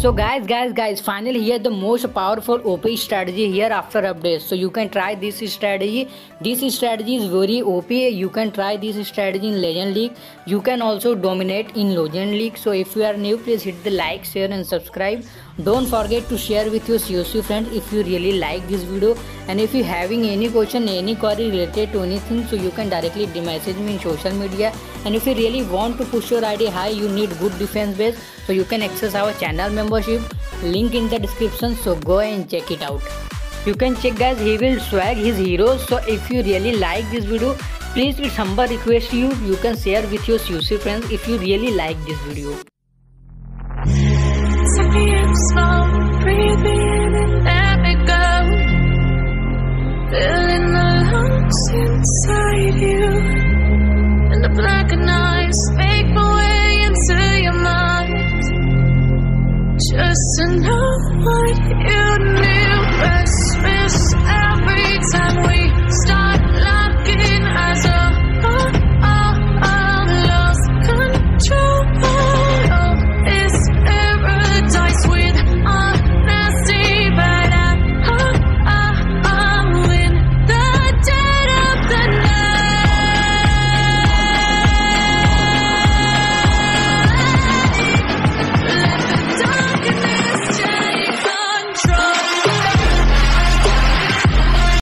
So guys, guys, guys, finally here the most powerful OP strategy here after update. So you can try this strategy. This strategy is very OP. You can try this strategy in Legend League. You can also dominate in Legend League. So if you are new, please hit the like, share and subscribe. Don't forget to share with your COC friends if you really like this video. And if you having any question, any query related to anything, so you can directly message me in social media. And if you really want to push your ID high, you need good defense base so you can access our channel membership. Link in the description so go and check it out. You can check guys he will swag his heroes. So if you really like this video please with humble request you you can share with your COC friends if you really like this video Feeling the lungs inside you And the black and eyes make my way into your mind just to know what you need.